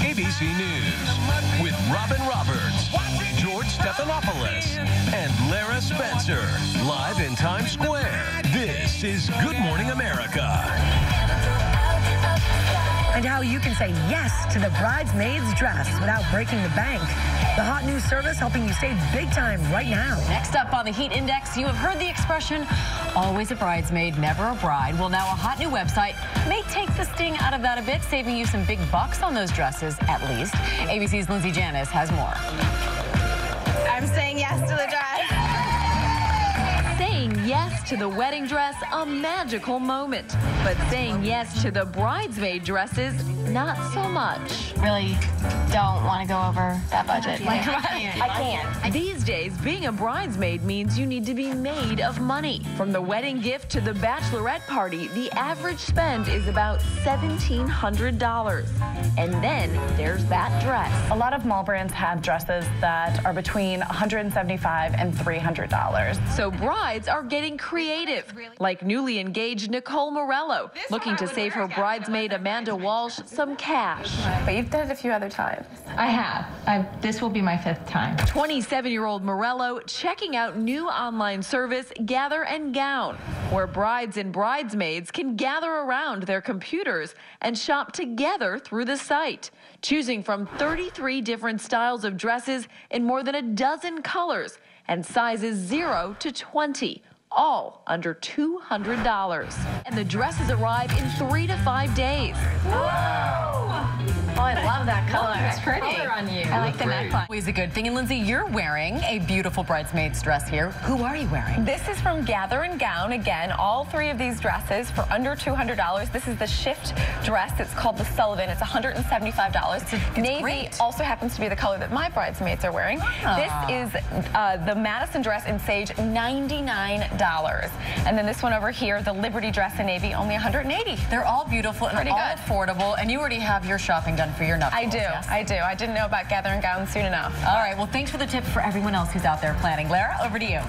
ABC News with Robin Roberts, George Stephanopoulos, and Lara Spencer. Live in Times Square. This is Good Morning America. And how you can say yes to the bridesmaid's dress without breaking the bank. The hot new service helping you save big time right now. Next up on the Heat Index, you have heard the expression, always a bridesmaid, never a bride. Well, now a hot new website may take the sting out of that a bit, saving you some big bucks on those dresses, at least. ABC's Lindsey Janis has more. I'm saying yes to the to the wedding dress, a magical moment. But saying yes to the bridesmaid dresses, not so much. Really don't want to go over that budget. Like, I can't. These days, being a bridesmaid means you need to be made of money. From the wedding gift to the bachelorette party, the average spend is about $1,700. And then there's that dress. A lot of mall brands have dresses that are between 175 and $300. So brides are getting creative, like newly engaged Nicole Morello, looking to save her bridesmaid Amanda Walsh some cash. But you've done it a few other times. I have. I, this will be my fifth time. 27 year old Morello checking out new online service Gather and Gown, where brides and bridesmaids can gather around their computers and shop together through the site, choosing from 33 different styles of dresses in more than a dozen colors and sizes 0 to 20 all under $200. And the dresses arrive in three to five days. Oh, I love that color. it's pretty. on you. I like the neckline. Always a good thing. And Lindsey, you're wearing a beautiful bridesmaid's dress here. Who are you wearing? This is from Gather and Gown. Again, all three of these dresses for under $200. This is the shift dress. It's called the Sullivan. It's $175. It's, it's Navy great. also happens to be the color that my bridesmaids are wearing. Ah. This is uh, the Madison dress in sage, $99. And then this one over here, the Liberty dress in navy, only 180. They're all beautiful and Pretty all good. affordable. And you already have your shopping done for your nuptials. I do. yes? I do. I didn't know about gathering and Gown soon enough. All right. Well, thanks for the tip for everyone else who's out there planning. Lara, over to you.